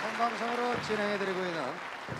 생방송으로 진행해드리고 있는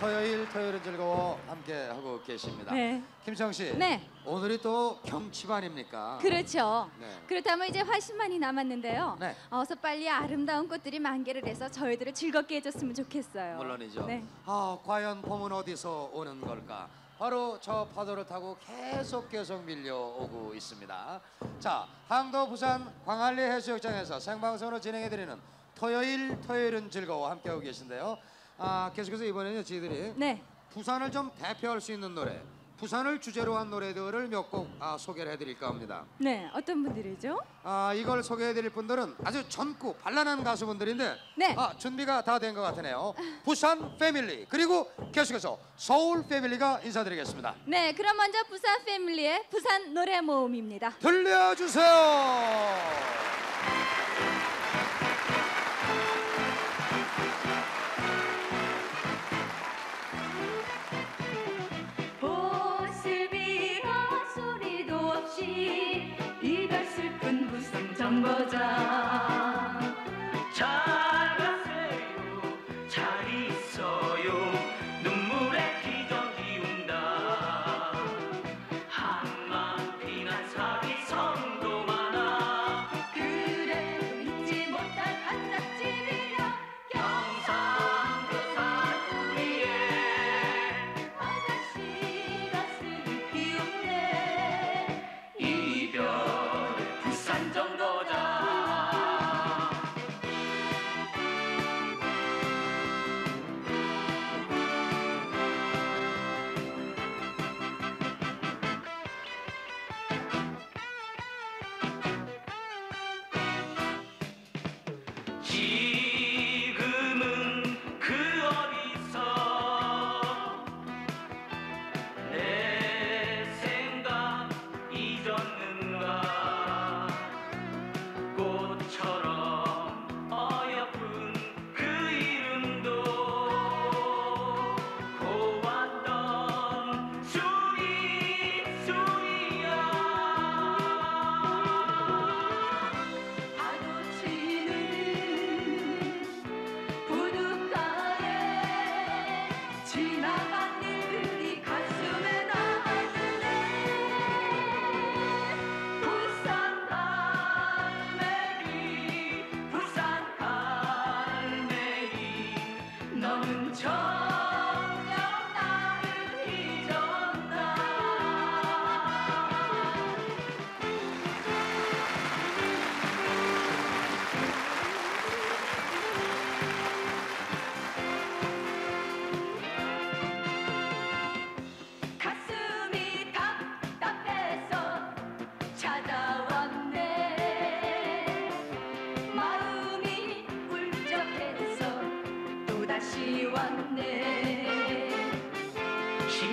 토요일 토요일은 즐거워 함께 하고 계십니다. 네. 김청 씨. 네. 오늘이 또 경치반입니까? 그렇죠. 네. 그렇다면 이제 훨씬만이 남았는데요. 네. 어서 빨리 아름다운 꽃들이 만개를 해서 저희들을 즐겁게 해줬으면 좋겠어요. 물론이죠. 네. 아, 과연 봄은 어디서 오는 걸까? 바로 저 파도를 타고 계속 계속 밀려오고 있습니다. 자, 항도 부산 광안리 해수욕장에서 생방송으로 진행해드리는 토요일 토요일은 즐거워 함께하고 계신데요. 아, 계속해서 이번에는 저희들이 네. 부산을 좀 대표할 수 있는 노래, 부산을 주제로 한 노래들을 몇 곡 아, 소개를 해드릴까 합니다. 네. 어떤 분들이죠? 아, 이걸 소개해드릴 분들은 아주 젊고 발랄한 가수분들인데 네. 아, 준비가 다 된 것 같으네요. 부산 패밀리 그리고 계속해서 서울 패밀리가 인사드리겠습니다. 네. 그럼 먼저 부산 패밀리의 부산 노래 모음입니다. 들려주세요. 부산 정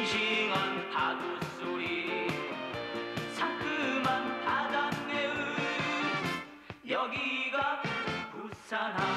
싱싱한 파도 소리. 상큼한 바닷내음 여기가 부산항